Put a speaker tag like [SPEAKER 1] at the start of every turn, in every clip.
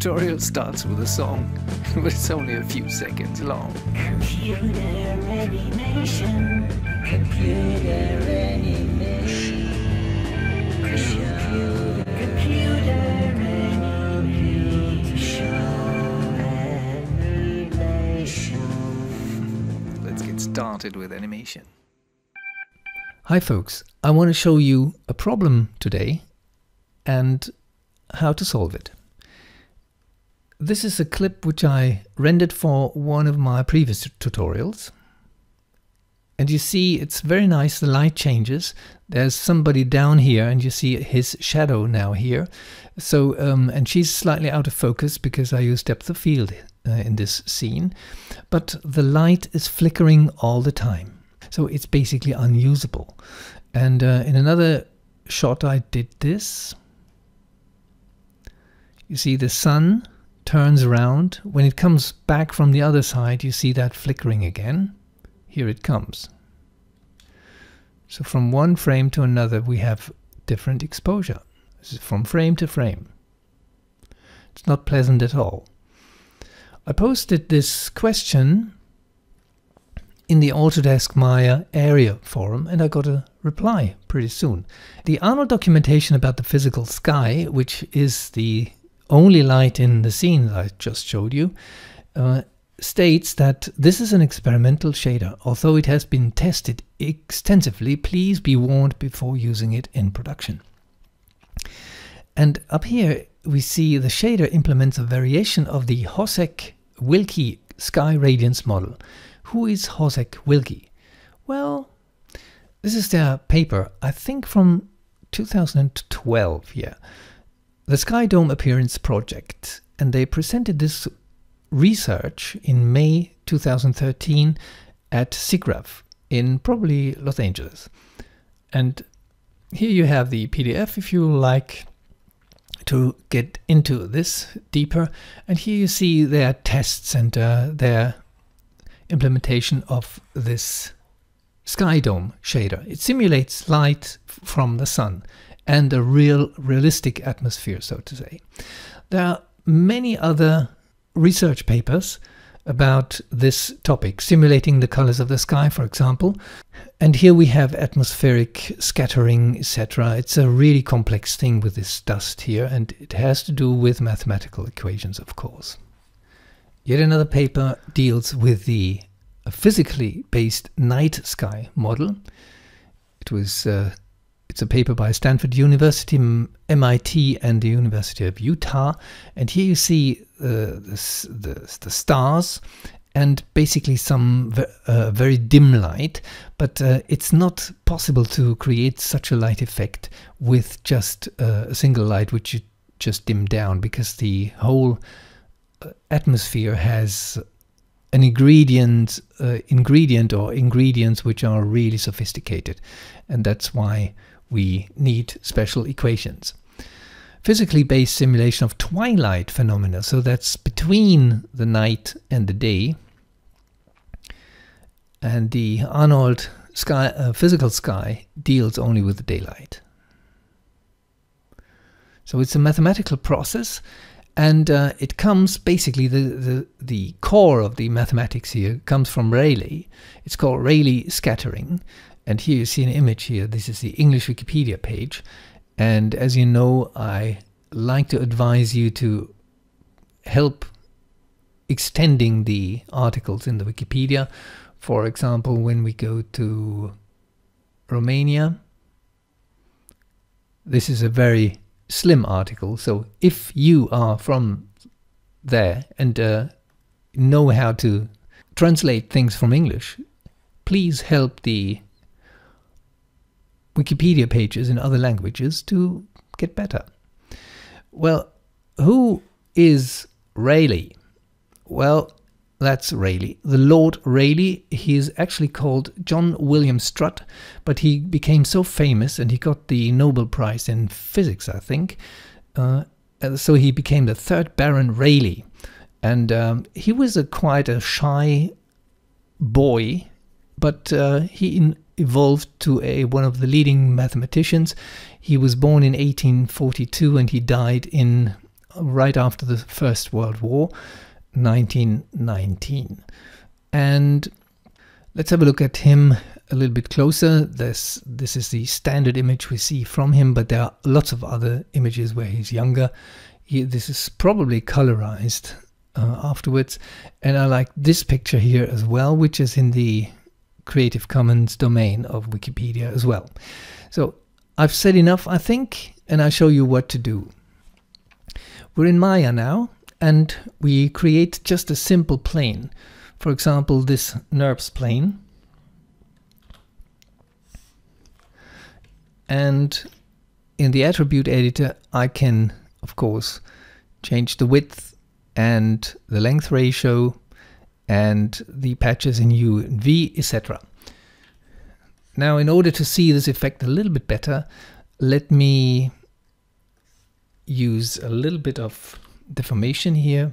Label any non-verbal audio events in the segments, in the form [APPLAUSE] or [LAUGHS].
[SPEAKER 1] tutorial starts with a song, [LAUGHS] but it's only a few seconds long.
[SPEAKER 2] Computer animation. Computer animation. Computer, computer animation. Animation.
[SPEAKER 1] Let's get started with animation. Hi folks, I want to show you a problem today and how to solve it. This is a clip which I rendered for one of my previous tutorials. And you see it's very nice, the light changes. There's somebody down here and you see his shadow now here. So, um, and she's slightly out of focus because I use depth of field uh, in this scene. But the light is flickering all the time. So it's basically unusable. And uh, in another shot I did this. You see the sun turns around. When it comes back from the other side, you see that flickering again. Here it comes. So from one frame to another, we have different exposure. This is from frame to frame. It's not pleasant at all. I posted this question in the Autodesk Maya area forum and I got a reply pretty soon. The Arnold documentation about the physical sky, which is the only light in the scene that I just showed you, uh, states that this is an experimental shader. Although it has been tested extensively, please be warned before using it in production. And up here we see the shader implements a variation of the Hosek Wilkie sky radiance model. Who is Hosek Wilkie? Well, this is their paper, I think from 2012, yeah the Sky Dome Appearance Project, and they presented this research in May 2013 at SIGGRAPH in probably Los Angeles. And here you have the PDF if you like to get into this deeper. And here you see their tests and uh, their implementation of this sky dome shader. It simulates light from the sun and a real realistic atmosphere, so to say. There are many other research papers about this topic, simulating the colors of the sky, for example. And here we have atmospheric scattering, etc. It's a really complex thing with this dust here, and it has to do with mathematical equations, of course. Yet another paper deals with the physically based night sky model. It was uh, it's a paper by Stanford University, MIT, and the University of Utah. And here you see uh, the, the, the, stars and basically some uh, very dim light, but uh, it's not possible to create such a light effect with just uh, a single light which you just dim down because the whole uh, atmosphere has an ingredient uh, ingredient or ingredients which are really sophisticated and that's why we need special equations. Physically based simulation of twilight phenomena, so that's between the night and the day. And the Arnold sky, uh, physical sky deals only with the daylight. So it's a mathematical process and uh, it comes basically the, the the core of the mathematics here comes from Rayleigh. It's called Rayleigh scattering, and here you see an image here. This is the English Wikipedia page. And as you know, I like to advise you to help extending the articles in the Wikipedia. For example, when we go to Romania, this is a very slim article. So if you are from there and uh, know how to translate things from English, please help the Wikipedia pages in other languages to get better. Well, who is Rayleigh? Well, that's Rayleigh. The Lord Rayleigh, he is actually called John William Strutt, but he became so famous and he got the Nobel Prize in Physics, I think. Uh, so he became the third Baron Rayleigh. And um, he was a quite a shy boy, but uh, he evolved to a, one of the leading mathematicians. He was born in 1842 and he died in right after the First World War, 1919. And let's have a look at him a little bit closer. This, this is the standard image we see from him, but there are lots of other images where he's younger. He, this is probably colorized uh, afterwards. And I like this picture here as well, which is in the Creative Commons domain of Wikipedia as well. So I've said enough, I think, and I'll show you what to do. We're in Maya now, and we create just a simple plane. For example, this NURBS plane. And in the attribute editor, I can, of course, change the width and the length ratio and the patches in U and V, etc. Now, in order to see this effect a little bit better, let me use a little bit of deformation here.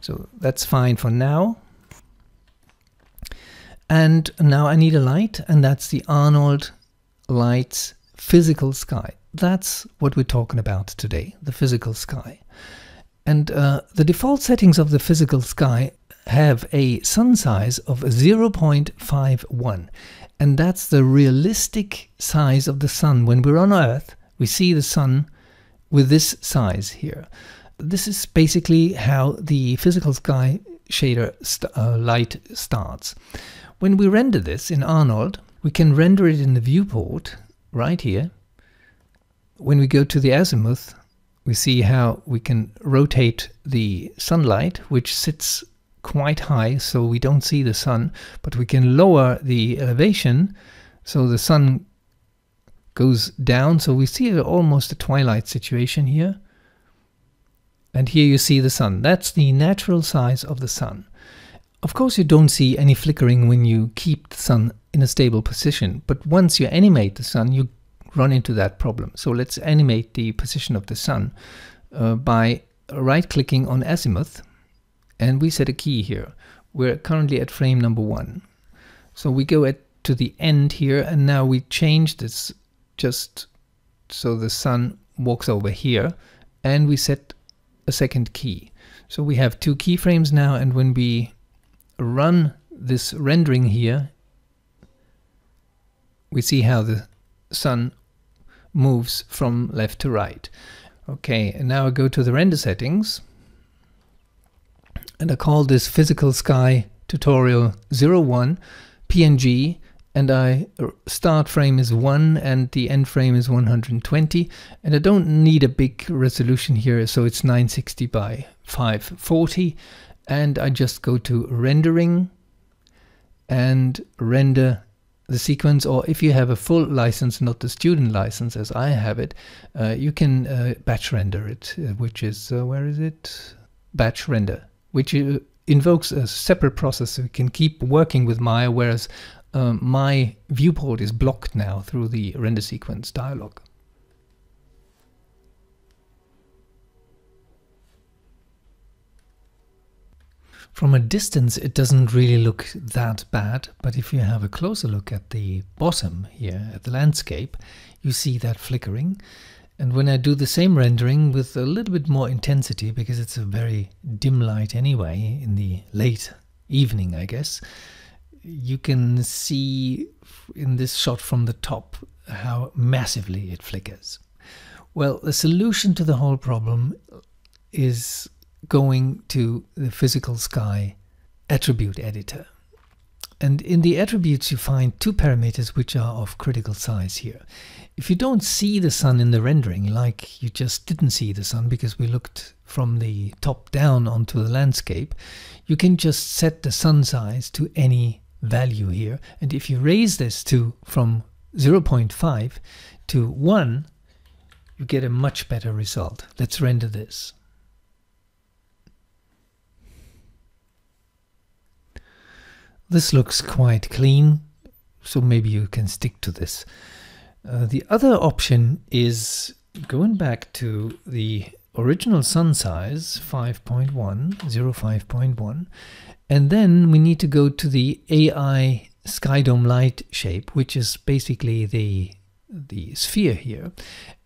[SPEAKER 1] So that's fine for now. And now I need a light, and that's the Arnold Lights physical sky. That's what we're talking about today, the physical sky. And uh, the default settings of the physical sky have a sun size of 0.51. And that's the realistic size of the sun. When we're on Earth, we see the sun with this size here. This is basically how the physical sky shader st uh, light starts. When we render this in Arnold, we can render it in the viewport right here. When we go to the azimuth, we see how we can rotate the sunlight, which sits quite high, so we don't see the sun, but we can lower the elevation so the sun goes down. So we see almost a twilight situation here. And here you see the sun. That's the natural size of the sun. Of course, you don't see any flickering when you keep the sun in a stable position, but once you animate the sun, you run into that problem. So let's animate the position of the sun uh, by right-clicking on azimuth, and we set a key here. We're currently at frame number one. So we go at to the end here, and now we change this just so the sun walks over here, and we set a second key. So we have two keyframes now, and when we run this rendering here, we see how the sun moves from left to right. Okay, and now I go to the render settings and I call this physical sky tutorial 01 PNG and I start frame is 1 and the end frame is 120 and I don't need a big resolution here so it's 960 by 540 and I just go to rendering and render the sequence or if you have a full license not the student license as I have it uh, you can uh, batch render it uh, which is uh, where is it? Batch render which uh, invokes a separate process so you can keep working with Maya whereas um, my viewport is blocked now through the render sequence dialog From a distance, it doesn't really look that bad, but if you have a closer look at the bottom here, at the landscape, you see that flickering. And when I do the same rendering with a little bit more intensity, because it's a very dim light anyway, in the late evening, I guess, you can see in this shot from the top how massively it flickers. Well, the solution to the whole problem is going to the physical sky attribute editor. And in the attributes, you find two parameters which are of critical size here. If you don't see the sun in the rendering, like you just didn't see the sun because we looked from the top down onto the landscape, you can just set the sun size to any value here. And if you raise this to from 0.5 to 1, you get a much better result. Let's render this. This looks quite clean, so maybe you can stick to this. Uh, the other option is going back to the original sun size 5.1, 05.1, and then we need to go to the AI Skydome light shape, which is basically the the sphere here,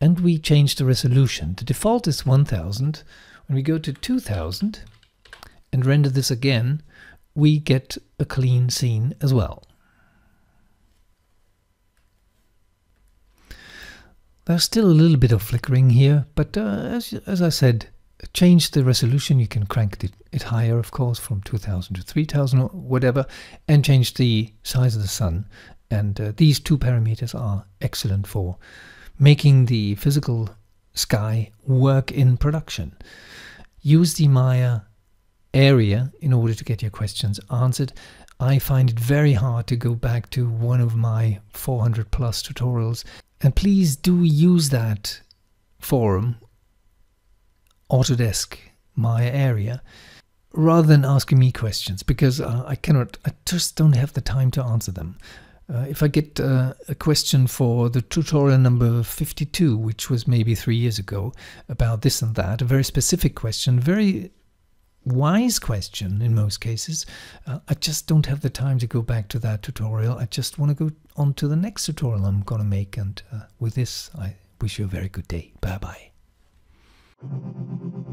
[SPEAKER 1] and we change the resolution. The default is 1000. When we go to 2000 and render this again, we get a clean scene as well. There's still a little bit of flickering here, but uh, as, as I said, change the resolution. You can crank it, it higher, of course, from 2000 to 3000 or whatever, and change the size of the sun. And uh, these two parameters are excellent for making the physical sky work in production. Use the Maya area in order to get your questions answered. I find it very hard to go back to one of my 400 plus tutorials and please do use that forum, Autodesk Maya area, rather than asking me questions because uh, I cannot, I just don't have the time to answer them. Uh, if I get uh, a question for the tutorial number 52, which was maybe three years ago, about this and that, a very specific question, very wise question in most cases. Uh, I just don't have the time to go back to that tutorial. I just want to go on to the next tutorial I'm going to make. And uh, with this, I wish you a very good day. Bye bye. Thank you.